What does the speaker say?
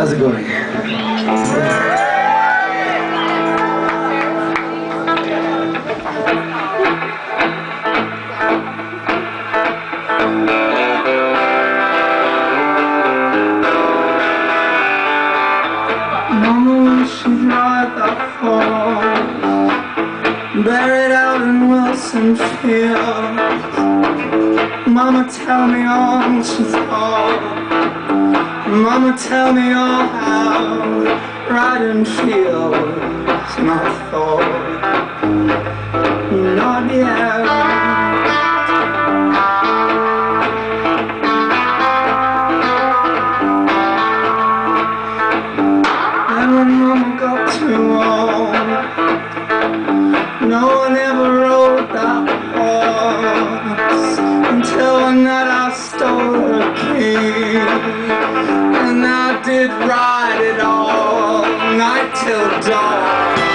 How's it going? and fears Mama tell me all she's all Mama tell me all how right and feels my thought. Not yet. I did ride it all night till dawn.